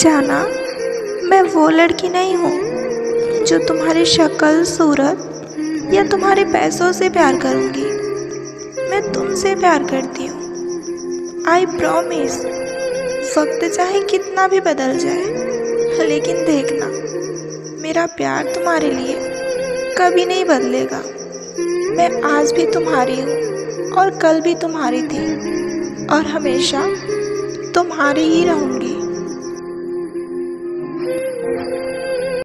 जाना, मैं वो लड़की नहीं हूँ जो तुम्हारी शक्ल, सूरत या तुम्हारे पैसों से प्यार करूँगी। मैं तुमसे प्यार करती हूँ। आई प्रॉमिस वक्त चाहे कितना भी बदल जाए, लेकिन देखना, मेरा प्यार तुम्हारे लिए कभी नहीं बदलेगा। मैं आज भी तुम्हारी हूँ और कल भी तुम्हारी थी और हमेशा तुम्हारी ही रहूँगी।